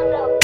Oh no.